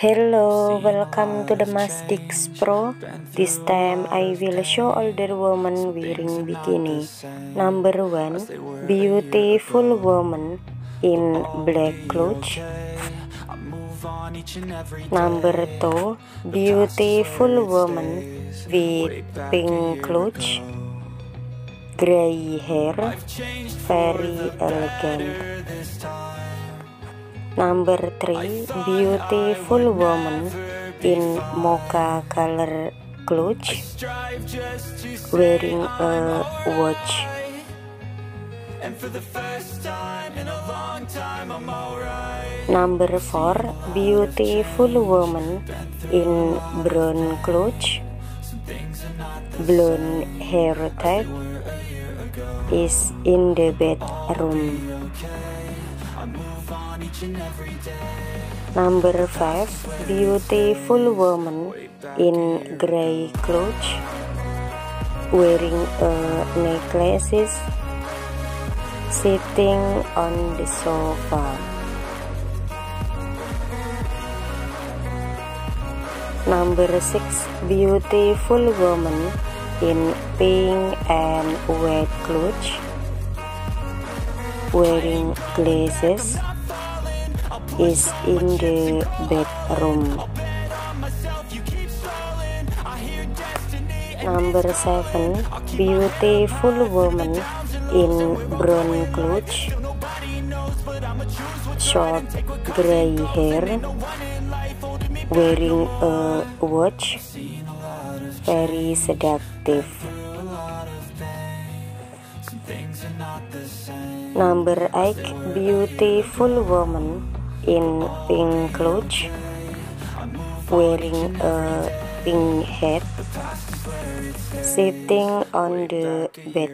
Hello, welcome to the Masdix Pro. This time I will show older woman wearing bikini. Number one, beautiful woman in black clothes. Number two, beautiful woman with pink clothes, gray hair, very elegant. Number 3 Beautiful woman in mocha color clothes wearing a watch. Number 4 Beautiful woman in brown clothes blonde hair type is in the bedroom. Number 5 Beautiful woman in gray clothes wearing a necklaces sitting on the sofa. Number 6 Beautiful woman in pink and white clothes wearing glasses is in the bedroom. Number 7 Beautiful woman in brown clothes Short gray hair Wearing a watch Very seductive Number 8 Beautiful woman in pink clothes wearing a pink hat sitting on the bed